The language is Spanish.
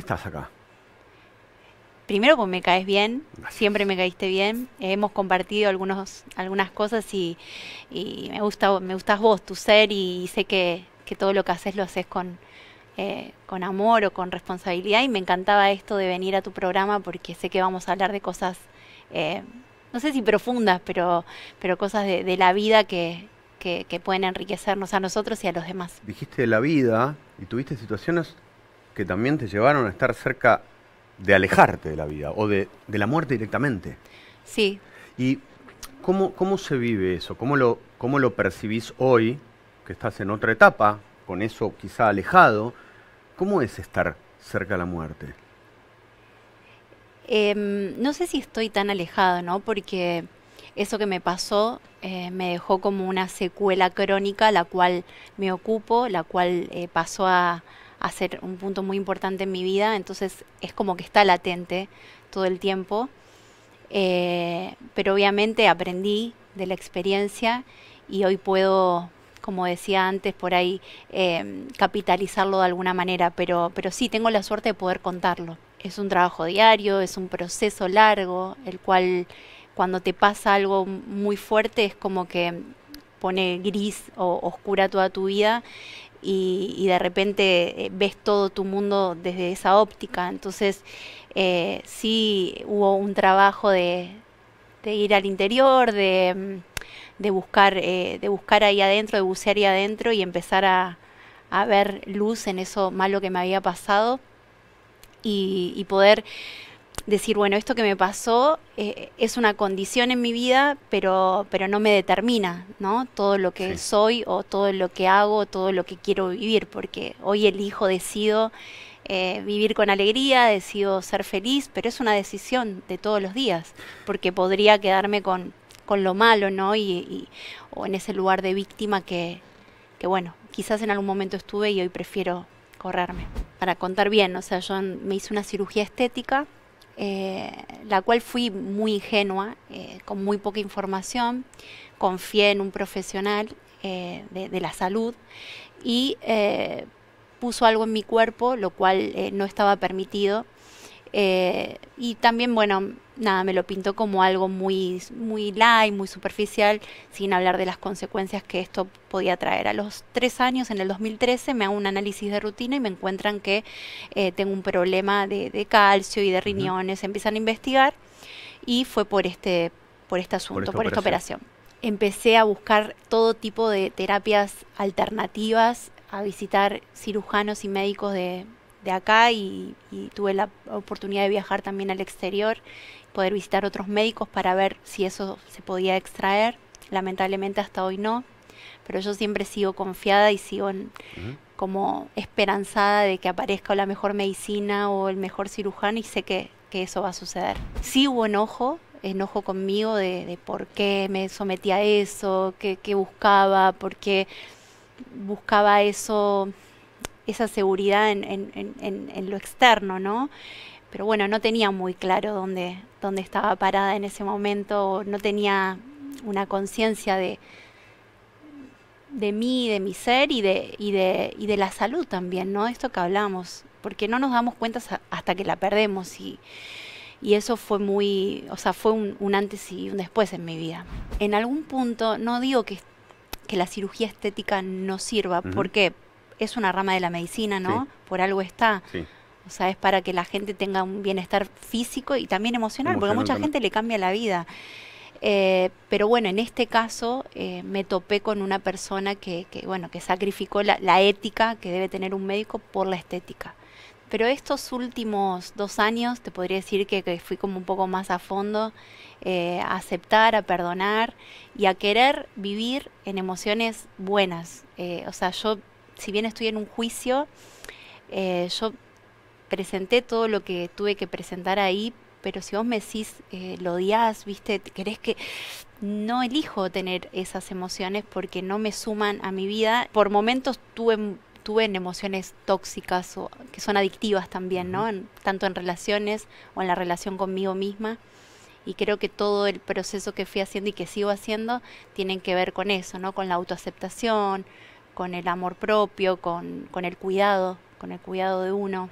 estás acá? Primero porque me caes bien, siempre me caíste bien. hemos compartido algunos, algunas cosas y, me gusta, me gustas vos, tu ser, y, sé que, todo lo que haces lo haces con, eh, con amor o con responsabilidad. Y me encantaba esto de venir a tu programa porque sé que vamos a hablar de cosas, eh, no sé si profundas, pero, pero cosas de, la vida que, que pueden enriquecernos a nosotros y a los demás. Dijiste de la vida y tuviste situaciones que también te llevaron a estar cerca de alejarte de la vida o de, la muerte directamente. Sí. ¿Y cómo, cómo se vive eso? ¿Cómo lo, ¿Cómo lo percibís hoy, que estás en otra etapa, con eso quizá alejado? ¿Cómo es estar cerca de la muerte? Em, no sé si estoy tan alejado, ¿no? Porque eso que me pasó eh, me dejó como una secuela crónica, la cual me ocupo, la cual eh, pasó a, a ser un punto muy importante en mi vida, entonces es como que está latente todo el tiempo. Eh, pero obviamente aprendí de la experiencia y hoy puedo, como decía antes, por ahí em, capitalizarlo de alguna manera, pero, pero sí tengo la suerte de poder contarlo. Es un trabajo diario, es un proceso largo, el cual cuando te pasa algo muy fuerte es como que pone gris o oscura toda tu vida y, de repente eh, ves todo tu mundo desde esa óptica. Entonces, eh, sí hubo un trabajo de, ir al interior, de, de buscar, eh, de buscar ahí adentro, de bucear ahí adentro y empezar a, ver luz en eso malo que me había pasado y poder decir, bueno, esto que me pasó eh, es una condición en mi vida, pero, pero no me determina, ¿no? Todo lo que soy o todo lo que hago, todo lo que quiero vivir, porque hoy elijo, decido eh, vivir con alegría, decido ser feliz, pero es una decisión de todos los días, porque podría quedarme con, con lo malo, ¿no? Y, o en ese lugar de víctima que, que, bueno, quizás en algún momento estuve y hoy prefiero correrme. Para contar bien, o sea, yo me hice una cirugía estética eh, la cual fui muy ingenua, eh, con muy poca información, confié en un profesional eh, de, la salud y puso algo en mi cuerpo, lo cual no estaba permitido. y también, bueno, nada, me lo pintó como algo muy, muy light, muy superficial, sin hablar de las consecuencias que esto podía traer. A los tres años, en el 2013, me hago un análisis de rutina y me encuentran que eh, tengo un problema de, calcio y de riñones. Empiezan a investigar y fue por este, por este asunto, por esta, operación. Empecé a buscar todo tipo de terapias alternativas, a visitar cirujanos y médicos de, de acá y, tuve la oportunidad de viajar también al exterior poder visitar otros médicos para ver si eso se podía extraer. Lamentablemente hasta hoy no, pero yo siempre sigo confiada y sigo como esperanzada de que aparezca la mejor medicina o el mejor cirujano y sé que, eso va a suceder. Sí hubo enojo, enojo conmigo de, por qué me sometí a eso, qué, buscaba, por qué buscaba eso, esa seguridad en, en, en lo externo, ¿no? pero bueno, no tenía muy claro dónde, dónde estaba parada en ese momento, no tenía una conciencia de, de mí, de mi ser y de, y, de, y de la salud también, ¿no? Esto que hablamos, porque no nos damos cuenta hasta que la perdemos y, y eso fue muy, o sea, fue un, antes y un después en mi vida. En algún punto, no digo que, que la cirugía estética no sirva, porque es una rama de la medicina, ¿no? Por algo está. Sí o sea, es para que la gente tenga un bienestar físico y también emocional, porque a mucha gente le cambia la vida. Eh, pero bueno, en este caso eh, me topé con una persona que, que bueno, que sacrificó la, ética que debe tener un médico por la estética. Pero estos últimos dos años te podría decir que, fui como un poco más a fondo eh, a aceptar, a perdonar y a querer vivir en emociones buenas. o sea, yo, si bien estoy en un juicio, yo presenté todo lo que tuve que presentar ahí, pero si vos me decís, eh, lo odias, viste, querés que... No elijo tener esas emociones porque no me suman a mi vida. Por momentos tuve tuve en emociones tóxicas o que son adictivas también, ¿no? tanto en relaciones o en la relación conmigo misma. Y creo que todo el proceso que fui haciendo y que sigo haciendo tienen que ver con eso, ¿no? Con la autoaceptación, con el amor propio, con, con el cuidado, con el cuidado de uno.